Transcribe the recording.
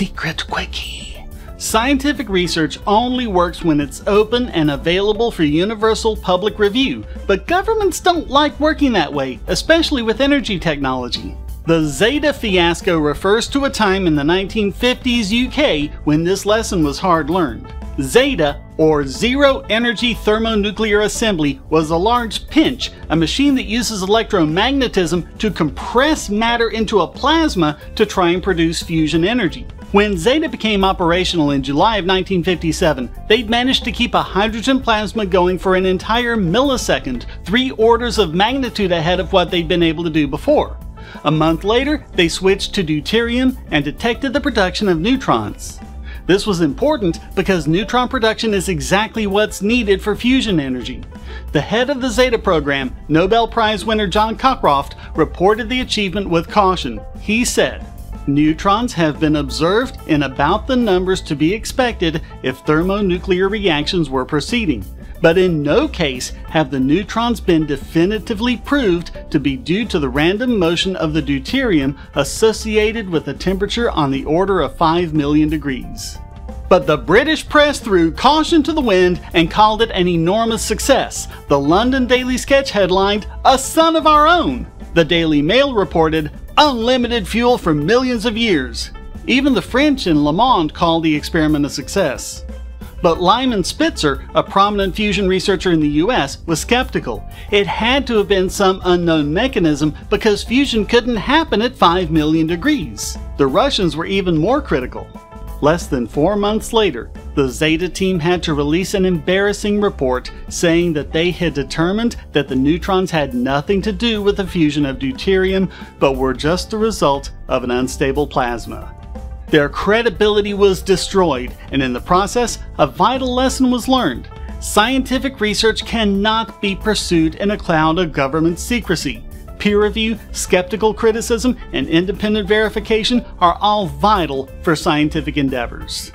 secret quickie. Scientific research only works when it's open and available for universal public review, but governments don't like working that way, especially with energy technology. The Zeta fiasco refers to a time in the 1950s UK when this lesson was hard learned. Zeta, or Zero Energy Thermonuclear Assembly, was a large pinch, a machine that uses electromagnetism to compress matter into a plasma to try and produce fusion energy. When Zeta became operational in July of 1957, they'd managed to keep a hydrogen plasma going for an entire millisecond, three orders of magnitude ahead of what they'd been able to do before. A month later, they switched to deuterium and detected the production of neutrons. This was important because neutron production is exactly what's needed for fusion energy. The head of the Zeta program, Nobel Prize winner John Cockcroft, reported the achievement with caution. He said, Neutrons have been observed in about the numbers to be expected if thermonuclear reactions were proceeding but in no case have the neutrons been definitively proved to be due to the random motion of the deuterium associated with a temperature on the order of 5 million degrees. But the British press threw caution to the wind and called it an enormous success. The London Daily Sketch headlined, A Sun of Our Own. The Daily Mail reported, Unlimited fuel for millions of years. Even the French in Le Monde called the experiment a success. But Lyman Spitzer, a prominent fusion researcher in the US, was skeptical. It had to have been some unknown mechanism because fusion couldn't happen at 5 million degrees. The Russians were even more critical. Less than four months later, the Zeta team had to release an embarrassing report saying that they had determined that the neutrons had nothing to do with the fusion of deuterium, but were just the result of an unstable plasma. Their credibility was destroyed, and in the process, a vital lesson was learned. Scientific research cannot be pursued in a cloud of government secrecy. Peer review, skeptical criticism, and independent verification are all vital for scientific endeavors.